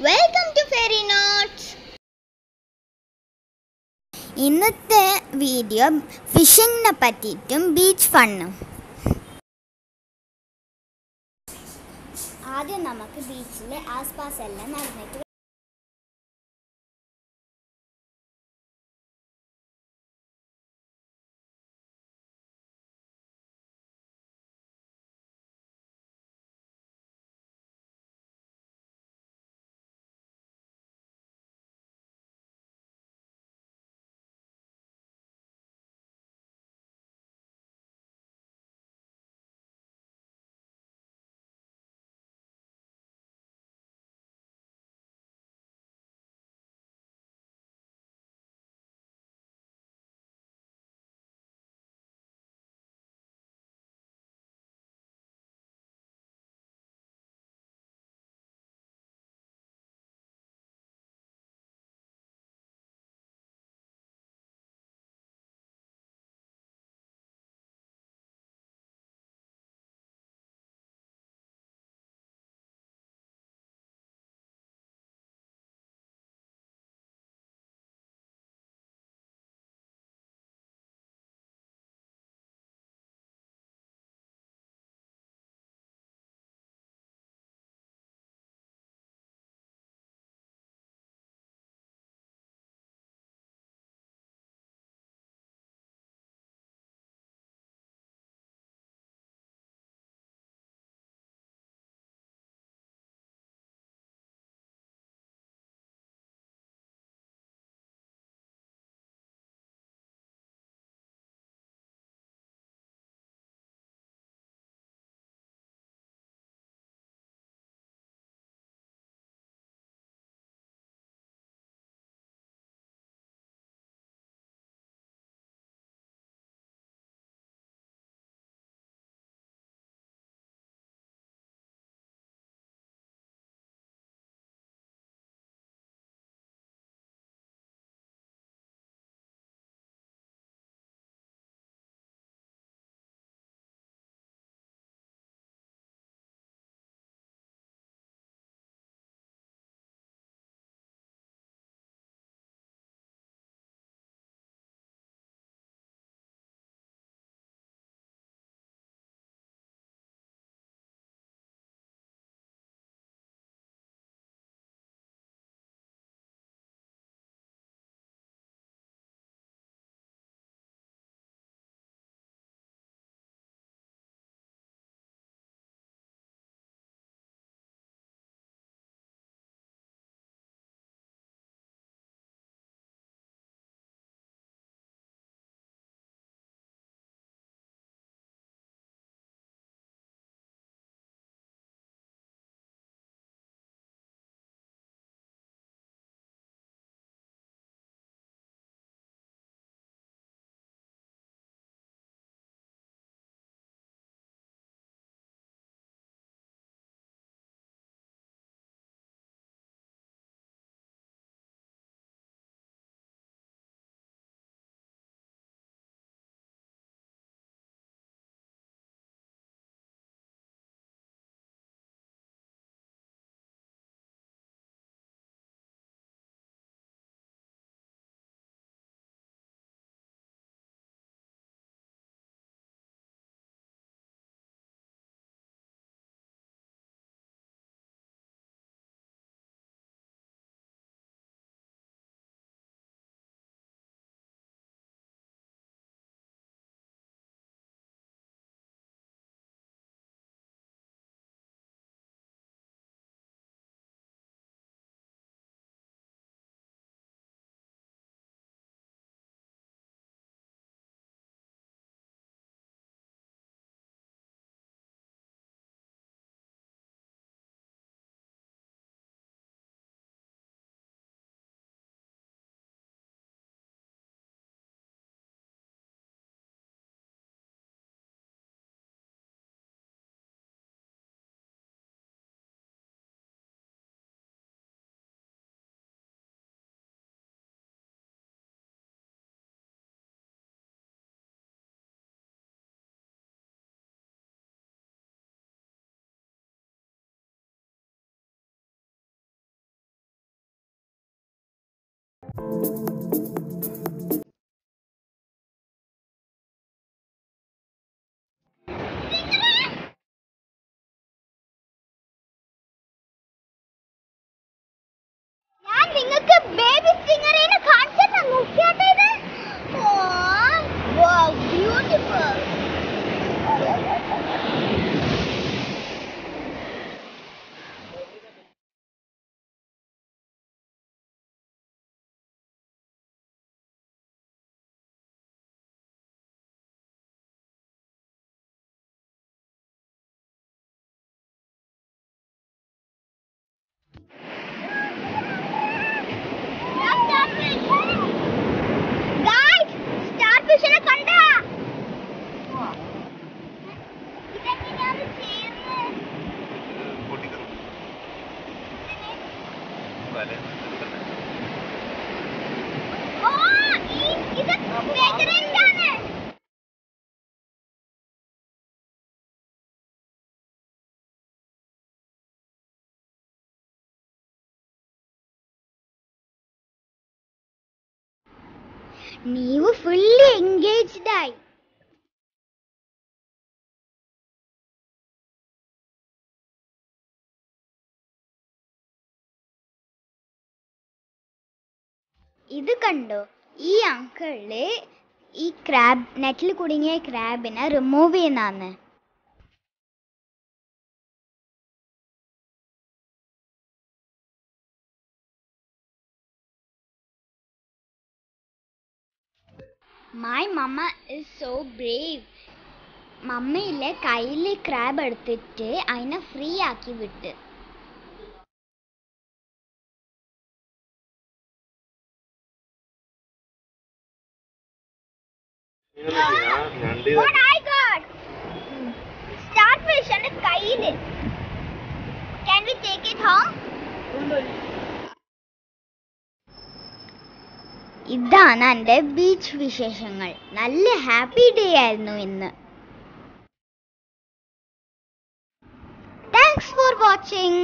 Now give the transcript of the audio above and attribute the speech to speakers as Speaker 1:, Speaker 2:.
Speaker 1: Welcome to ferry notes
Speaker 2: ഇന്നത്തെ video ഫിഷിങ്ങിനെ പറ്റിയിട്ടും ബീച്ച് ഫണ്ണും ആദ്യം നമുക്ക് ബീച്ചിലെ ആസ്പാസ് എല്ലാം നടന്നിട്ട്
Speaker 1: നിങ്ങൾക്ക് ബേബി സ്റ്റിങ്ങറിനെ കാണിച്ചു നോക്കിയാട്ടെ നീവ് ഫുള്ളി എൻഗേജ്ഡ് ആയി. ഇത്
Speaker 2: കണ്ടോ? ഈ അങ്കിൾ ഈ ക്രാബ് നെറ്റിൽ കുടുങ്ങിയ ക്രാബിനെ റിമൂവ് ചെയ്യുന്നതാണ്. My mamma is so brave മമ്മയിലെ കയ്യിൽ ക്രാബ് എടുത്തിട്ട് അതിനെ ഫ്രീ ആക്കി വിട്ട്
Speaker 1: What I got? Starfish and kite. Can we take it home?
Speaker 2: ഇതാണ് എന്റെ ബീച്ച് വിശേഷങ്ങൾ. നല്ല ഹാപ്പി ഡേ ആയിരുന്നു ഇന്ന്. Thanks for watching